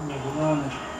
Medianas.